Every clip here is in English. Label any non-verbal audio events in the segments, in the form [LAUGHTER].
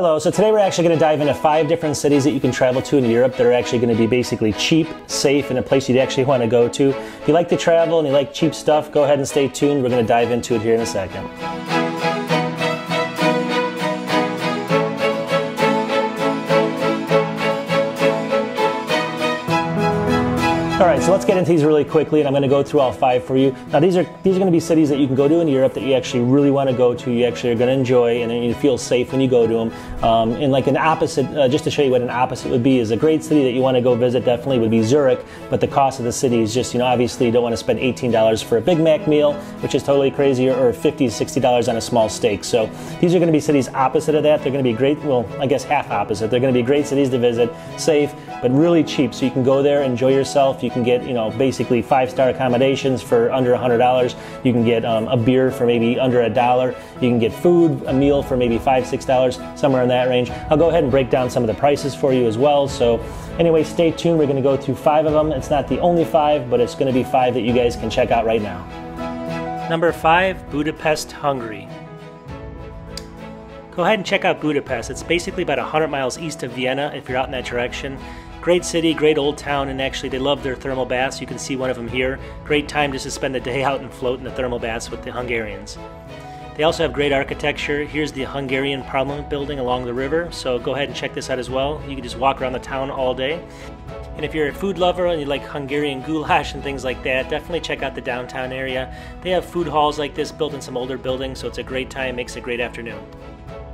Hello, so today we're actually going to dive into five different cities that you can travel to in Europe that are actually going to be basically cheap, safe, and a place you'd actually want to go to. If you like to travel and you like cheap stuff, go ahead and stay tuned. We're going to dive into it here in a second. So let's get into these really quickly, and I'm going to go through all five for you. Now, these are these are going to be cities that you can go to in Europe that you actually really want to go to. You actually are going to enjoy, and you feel safe when you go to them. Um, and like an opposite, uh, just to show you what an opposite would be, is a great city that you want to go visit. Definitely would be Zurich, but the cost of the city is just you know obviously you don't want to spend $18 for a Big Mac meal, which is totally crazy, or $50, $60 on a small steak. So these are going to be cities opposite of that. They're going to be great. Well, I guess half opposite. They're going to be great cities to visit, safe, but really cheap. So you can go there, enjoy yourself. You can get, you know, basically five star accommodations for under $100. You can get um, a beer for maybe under a dollar. You can get food, a meal for maybe five, six dollars, somewhere in that range. I'll go ahead and break down some of the prices for you as well. So anyway, stay tuned. We're going to go through five of them. It's not the only five, but it's going to be five that you guys can check out right now. Number five, Budapest, Hungary. Go ahead and check out Budapest. It's basically about 100 miles east of Vienna if you're out in that direction. Great city, great old town, and actually they love their thermal baths. You can see one of them here. Great time just to spend the day [LAUGHS] out and float in the thermal baths with the Hungarians. They also have great architecture. Here's the Hungarian Parliament building along the river, so go ahead and check this out as well. You can just walk around the town all day. And if you're a food lover and you like Hungarian [LAUGHS] goulash and things like that, definitely check out the downtown area. They have food halls like this built in some older buildings, so it's a great time, makes a great afternoon.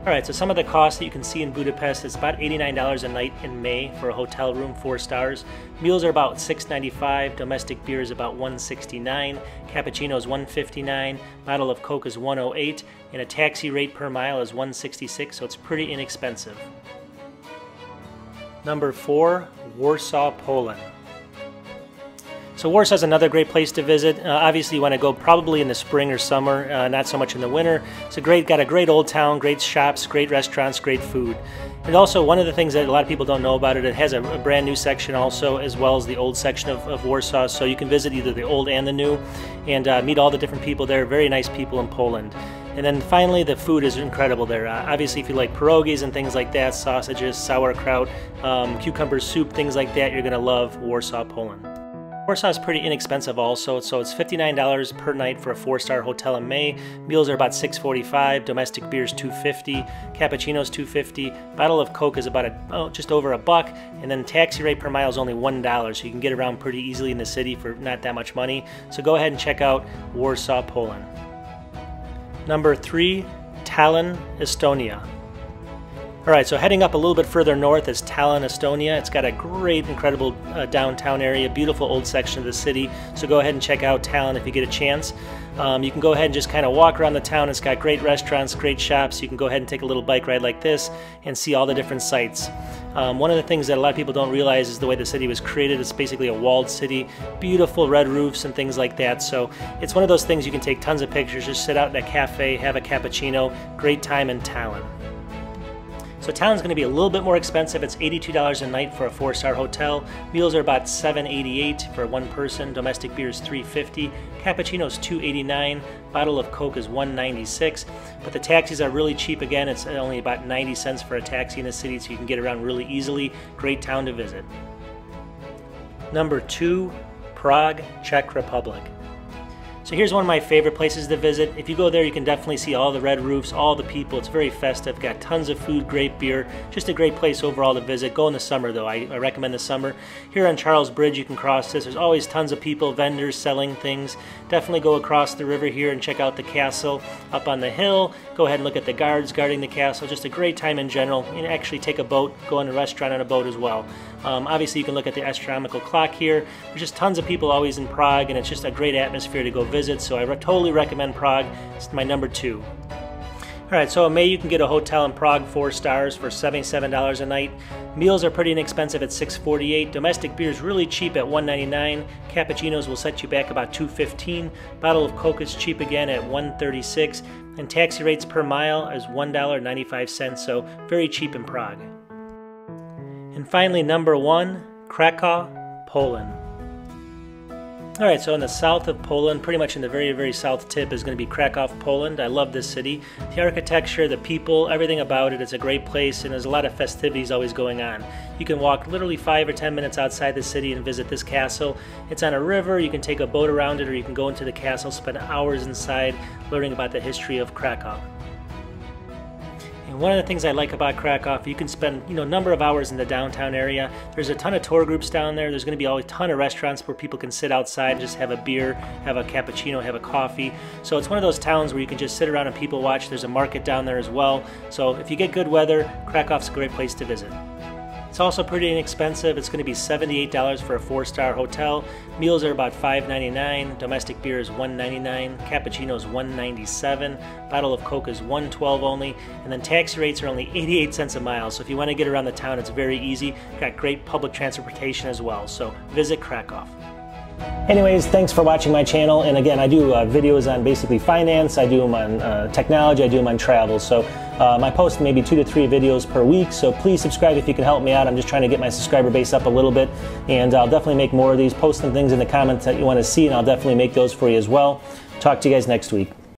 Alright, so some of the costs that you can see in Budapest is about $89 a night in May for a hotel room, 4 stars. Meals are about $6.95, domestic beer is about 169, cappuccino is 159, bottle of Coke is 108, and a taxi rate per mile is 166, so it's pretty inexpensive. Number 4, Warsaw, Poland. So Warsaw is another great place to visit. Uh, obviously, you want to go probably in the spring or summer, uh, not so much in the winter. It's a great, got a great old town, great shops, great restaurants, great food. And also, one of the things that a lot of people don't know about it, it has a, a brand new section also, as well as the old section of, of, Warsaw. So you can visit either the old and the new, and uh, meet all the different people there. Very nice people in Poland. And then finally, the food is incredible there. Uh, obviously, if you like pierogies and things like that, sausages, sauerkraut, um, cucumber soup, things like that, you're going to love Warsaw, Poland. Warsaw is pretty inexpensive also, so it's $59 per night for a four-star hotel in May. Meals are about 645, domestic beers $250, cappuccinos 250, bottle of Coke is about a, oh, just over a buck, and then taxi rate per mile is only $1, so you can get around pretty easily in the city for not that much money. So go ahead and check out Warsaw, Poland. Number three, Tallinn, Estonia. Alright, so heading up a little bit further north is Tallinn, Estonia. It's got a great, incredible uh, downtown area, beautiful old section of the city. So go ahead and check out Tallinn if you get a chance. Um, you can go ahead and just kind of walk around the town. It's got great restaurants, great shops. You can go ahead and take a little bike ride like this and see all the different sites. Um, one of the things that a lot of people don't realize is the way the city was created. It's basically a walled city, beautiful red roofs and things like that. So it's one of those things you can take tons of pictures, just sit out in a cafe, have a cappuccino, great time in Tallinn. So Tallinn's going to be a little bit more expensive. It's $82 a night for a four-star hotel. Meals are about $7.88 for one person. Domestic beer is $3.50. Cappuccino is $2.89. Bottle of Coke is $1.96. But the taxis are really cheap again. It's only about 90 cents for a taxi in the city, so you can get around really easily. Great town to visit. Number two, Prague, Czech Republic. So here's one of my favorite places to visit. If you go there, you can definitely see all the red roofs, all the people. It's very festive. Got tons of food, great beer. Just a great place overall to visit. Go in the summer though. I, I recommend the summer. Here on Charles Bridge, you can cross this. There's always tons of people, vendors selling things. Definitely go across the river here and check out the castle up on the hill. Go ahead and look at the guards guarding the castle. Just a great time in general. You can actually take a boat, go in a restaurant on a boat as well. Um, obviously, you can look at the astronomical clock here. There's just tons of people always in Prague, and it's just a great atmosphere to go visit. So I re totally recommend Prague. It's my number two. All right, so in May you can get a hotel in Prague, four stars for $77 a night. Meals are pretty inexpensive at $6.48. Domestic beer is really cheap at $1.99. Cappuccinos will set you back about $2.15. Bottle of Coke is cheap again at $1.36. And taxi rates per mile is $1.95, so very cheap in Prague. And finally, number one, Krakow, Poland. All right, so in the south of Poland, pretty much in the very, very south tip, is going to be Krakow, Poland. I love this city. The architecture, the people, everything about it. It's a great place, and there's a lot of festivities always going on. You can walk literally five or ten minutes outside the city and visit this castle. It's on a river. You can take a boat around it, or you can go into the castle, spend hours inside learning about the history of Krakow. And one of the things I like about Krakow, you can spend you know a number of hours in the downtown area. There's a ton of tour groups down there. There's going to be a ton of restaurants where people can sit outside and just have a beer, have a cappuccino, have a coffee. So it's one of those towns where you can just sit around and people watch. There's a market down there as well. So if you get good weather, Krakow's a great place to visit. It's also pretty inexpensive. It's going to be $78 for a four-star hotel. Meals are about $5.99. Domestic beer is $1.99. Cappuccino is $1.97. Bottle of Coke is $1.12 only. And then taxi rates are only 88 cents a mile. So if you want to get around the town, it's very easy. Got great public transportation as well. So visit Krakow. Anyways, thanks for watching my channel. And again, I do uh, videos on basically finance, I do them on uh, technology, I do them on travel. So um, I post maybe two to three videos per week. So please subscribe if you can help me out. I'm just trying to get my subscriber base up a little bit. And I'll definitely make more of these. Post some things in the comments that you want to see, and I'll definitely make those for you as well. Talk to you guys next week.